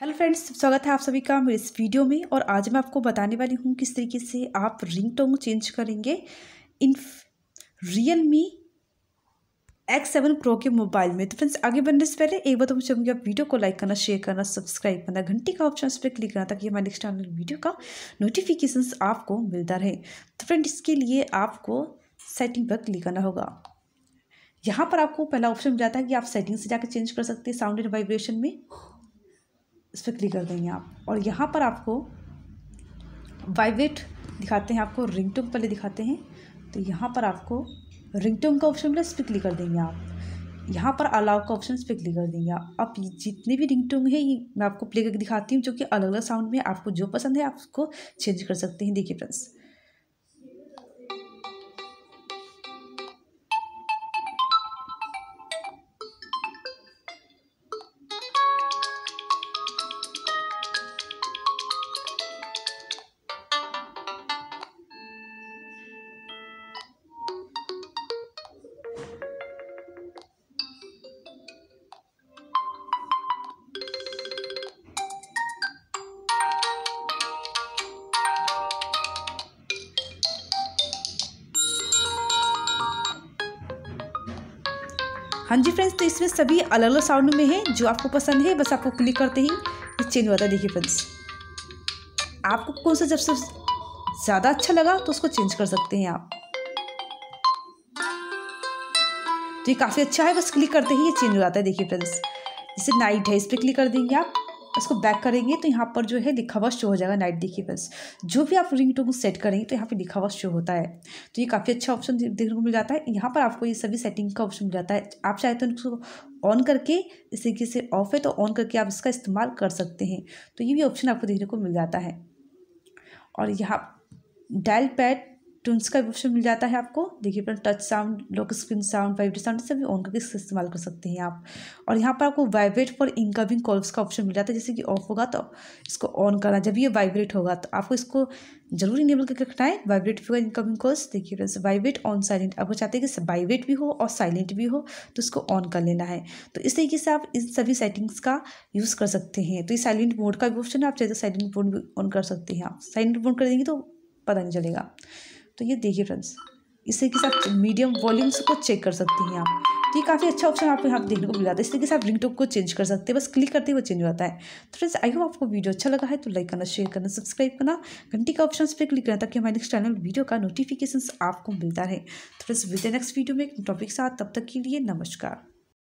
Hello friends, स्वागत है आप सभी का मेरे इस वीडियो में और आज मैं आपको बताने वाली हूँ किस तरीके से आप रिंग टोन चेंज करेंगे इन Realme X seven Pro के मोबाइल में। तो फ्रेंड्स, आगे बढ़ने से पहले एक बार तो मुझे आप वीडियो को लाइक करना शेयर करना सब्सक्राइब करना, घंटी का ऑप्शन उस पर क्लिक करना ताकि हमारे नेक्स्ट आने वीडियो का नोटिफिकेशन आपको मिलता रहे। तो फ्रेंड इसके लिए आपको सेटिंग पर क्लिक करना होगा। यहाँ पर आपको पहला ऑप्शन मिल जाता है कि आप सेटिंग से जाकर चेंज कर सकते हैं साउंड एंड वाइब्रेशन में। इस पर क्लिक कर देंगे आप। और यहाँ पर आपको वाइब्रेट दिखाते हैं, आपको रिंगटोन पहले दिखाते हैं। तो यहाँ पर आपको रिंगटोन का ऑप्शन मिला इस पर क्लिक कर देंगे आप। यहाँ पर अलाव का ऑप्शन पे क्लिक कर देंगे आप। जितने भी रिंग रिंगटोन है, ये मैं आपको प्ले करके दिखाती हूँ, जो कि अलग अलग साउंड में आपको जो पसंद है, आप उसको चेंज कर सकते हैं। देखिए फ्रेंड्स हाँ जी फ्रेंड्स तो इसमें सभी अलग अलग साउंड में है, जो आपको पसंद है, बस आपको क्लिक करते ही ये चेंज होता है देखिए फ्रेंड्स आपको कौन सा जब से ज़्यादा अच्छा लगा तो उसको चेंज कर सकते हैं आप। तो ये काफ़ी अच्छा है, बस क्लिक करते ही ये चेंज हो जाता है, देखिए फ्रेंड्स जैसे नाइट है, इस पर क्लिक कर देंगे आप। इसको बैक करेंगे तो यहाँ पर जो है लिखा हुआ शो हो जाएगा नाइट देखिए बस। जो भी आप रिंग टोन सेट करेंगे तो यहाँ पे लिखा हुआ शो होता है। तो ये काफ़ी अच्छा ऑप्शन देखने को मिल जाता है। यहाँ पर आपको ये सभी सेटिंग का ऑप्शन मिल जाता है। आप चाहे तो उसको ऑन करके इस तरीके से ऑफ़ है तो ऑन करके आप इसका इस्तेमाल कर सकते हैं। तो ये भी ऑप्शन आपको देखने को मिल जाता है। और यहाँ डायल पैड टून्स का ऑप्शन मिल जाता है आपको। देखिए, अपना touch sound lock screen sound vibrate sound सभी ऑन करके इसका इस्तेमाल कर सकते हैं आप। और यहाँ पर आपको वाइब्रेट फॉर इनकमिंग कॉल्स का ऑप्शन मिल जाता है। जैसे कि ऑफ़ होगा तो इसको ऑन करना, जब ये वाइब्रेट होगा तो आपको इसको ज़रूर इनेबल करके रखना है। वाइब्रेट फॉर इनकमिंग कॉल्स देखिए फ्रेंड्स वाइब्रेट ऑन साइलेंट आपको चाहते हैं कि वाइब्रेट भी हो और साइलेंट भी हो तो इसको ऑन कर लेना है। तो इस तरीके से आप इन सभी सेटिंग्स का यूज़ कर सकते हैं। तो ये साइलेंट मोड का भी ऑप्शन है। आप चाहे तो साइलेंट मोड भी ऑन कर सकते हैं आप। साइलेंट मोड कर देंगे तो पता नहीं चलेगा। तो ये देखिए फ्रेंड्स इसी के साथ मीडियम वॉल्यूम्स को चेक कर सकती हैं आप। तो ये काफ़ी अच्छा ऑप्शन आपको यहाँ पे देखने को मिल जाता है। इस से आप रिंगटोन को चेंज कर सकते हैं। बस क्लिक करते ही वो चेंज हो जाता है। तो फ्रेंड्स आई होप आपको वीडियो अच्छा लगा है तो लाइक करना शेयर करना सब्सक्राइब करना। घंटी का ऑप्शन पर क्लिक करना ताकि हमारे नेक्स्ट चैनल वीडियो का नोटिफिकेशन आपको मिलता रहे। तो फ्रेंड्स विद नेक्स्ट वीडियो में एक टॉपिक साथ। तब तक के लिए नमस्कार।